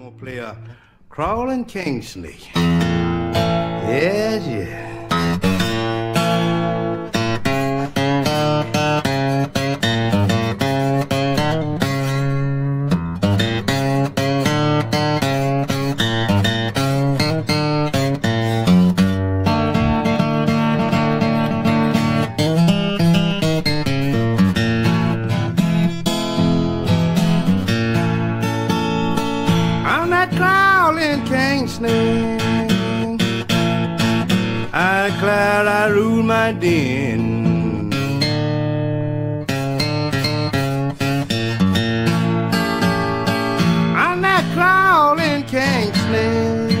gonna play a crawling king snake. Yes, crawling king snake. I declare I rule my den. Crawling snake.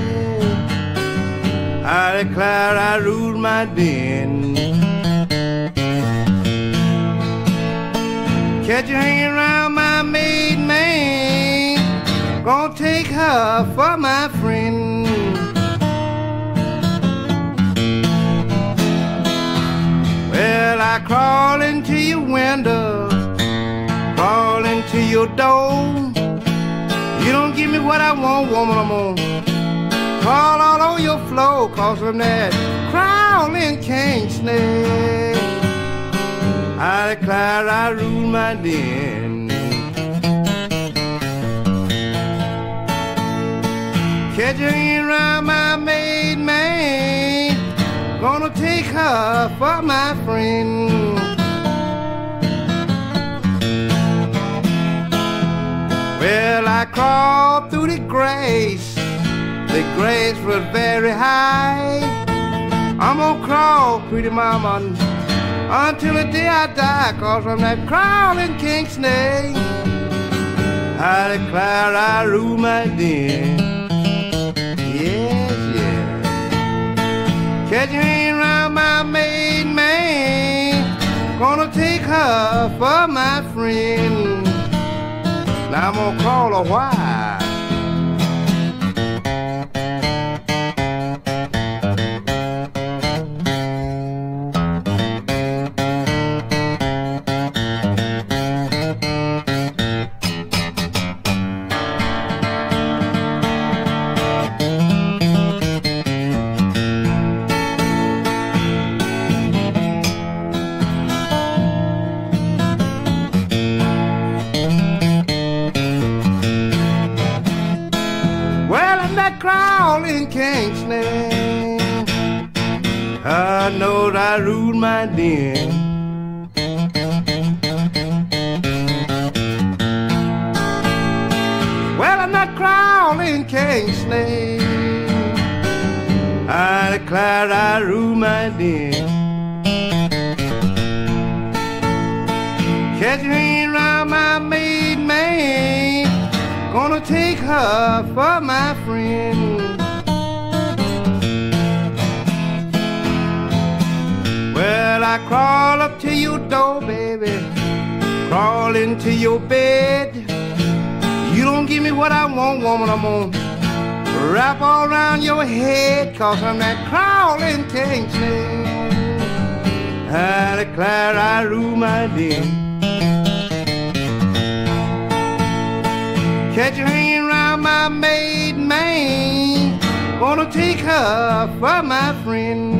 I declare I rule my den. Catch you hanging around. Gonna take her for my friend. Well, I crawl into your window, crawl into your door. You don't give me what I want, woman, I'm gonna crawl all over your floor, cause I'm that crawling king snake. I declare I rule my den. Catch her in around my maid man. Gonna take her for my friend. Well, I crawled through the grass. The grass was very high. I'm gonna crawl, pretty mama, until the day I die, cause I'm that crawling king snake. I declare I rule my den. Her for my friend. Now I'm gonna call her why. I'm that crawling king snake. I know I rule my den. Well, I'm that crawling king snake. I declare I rule my den. For my friend. Well, I crawl up to your door, baby. Crawl into your bed. You don't give me what I want, woman. I'm gonna wrap all around your head, cause I'm that crawling snake. I declare I rule my den. Catch your hanging Gonna take her for my friend.